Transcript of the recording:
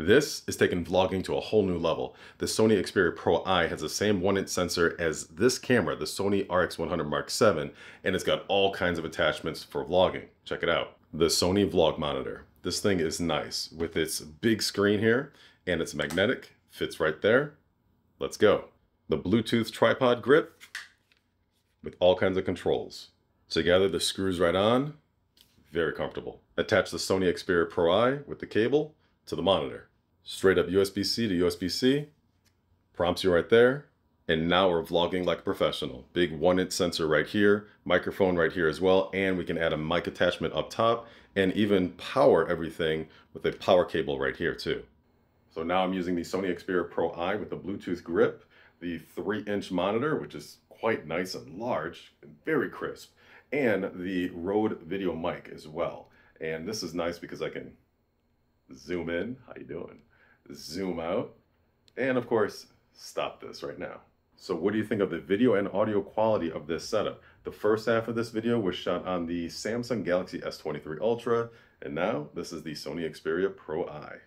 This is taking vlogging to a whole new level. The Sony Xperia Pro I has the same 1-inch sensor as this camera, the Sony RX100 Mark VII, and it's got all kinds of attachments for vlogging. Check it out. The Sony Vlog Monitor. This thing is nice with its big screen here, and it's magnetic, fits right there. Let's go. The Bluetooth tripod grip with all kinds of controls. Together, the screws right on, very comfortable. Attach the Sony Xperia Pro I with the cable to the monitor straight up USB-C to USB-C, prompts you right there. And now we're vlogging like a professional. Big one inch sensor right here, microphone right here as well, and we can add a mic attachment up top and even power everything with a power cable right here too. So now I'm using the Sony Xperia Pro I with the Bluetooth grip, the three inch monitor, which is quite nice and large and very crisp, and the Rode video mic as well. And this is nice because I can zoom in. How you doing? Zoom out, and of course, stop this right now. So what do you think of the video and audio quality of this setup? The first half of this video was shot on the Samsung Galaxy S23 Ultra, and now this is the Sony Xperia Pro I.